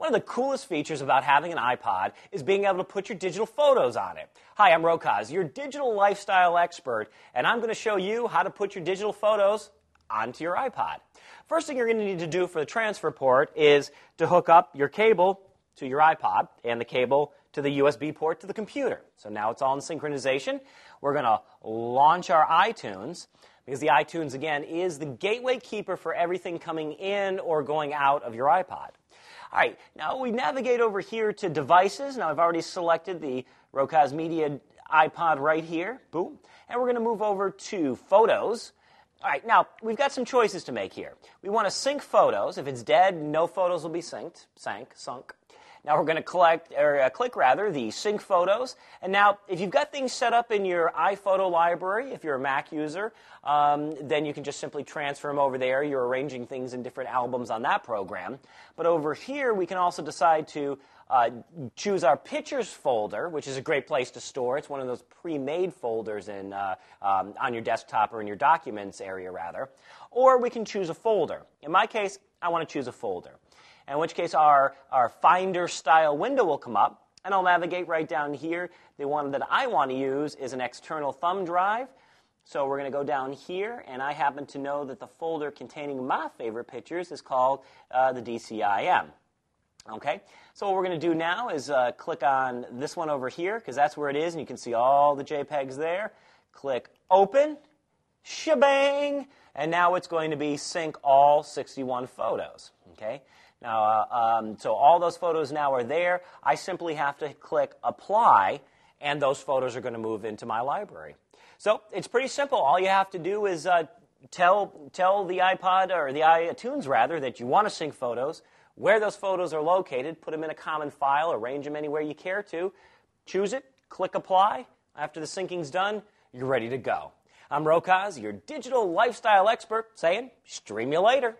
One of the coolest features about having an iPod is being able to put your digital photos on it. Hi, I'm Rokaz, your digital lifestyle expert, and I'm going to show you how to put your digital photos onto your iPod. First thing you're going to need to do for the transfer port is to hook up your cable to your iPod and the cable to the USB port to the computer. So now it's all in synchronization. We're going to launch our iTunes because the iTunes, again, is the gateway keeper for everything coming in or going out of your iPod. All right, now we navigate over here to devices. Now I've already selected the Rokaz Media iPod right here. Boom. And we're going to move over to photos. All right, now we've got some choices to make here. We want to sync photos. If it's dead, no photos will be synced, sank, sunk. Now we're going to collect, or uh, click rather, the sync photos. And now, if you've got things set up in your iPhoto library, if you're a Mac user, um, then you can just simply transfer them over there. You're arranging things in different albums on that program. But over here, we can also decide to uh, choose our pictures folder, which is a great place to store. It's one of those pre-made folders in, uh, um, on your desktop or in your documents area, rather. Or we can choose a folder. In my case, I want to choose a folder in which case our, our Finder style window will come up, and I'll navigate right down here. The one that I want to use is an external thumb drive. So we're going to go down here, and I happen to know that the folder containing my favorite pictures is called uh, the DCIM. Okay, so what we're going to do now is uh, click on this one over here, because that's where it is, and you can see all the JPEGs there. Click Open, shebang, and now it's going to be sync all 61 photos. Okay, now, uh, um, so all those photos now are there. I simply have to click apply, and those photos are going to move into my library. So it's pretty simple. All you have to do is uh, tell, tell the iPod or the iTunes rather that you want to sync photos, where those photos are located, put them in a common file, arrange them anywhere you care to, choose it, click apply. After the syncing's done, you're ready to go. I'm Rokaz, your digital lifestyle expert, saying stream you later.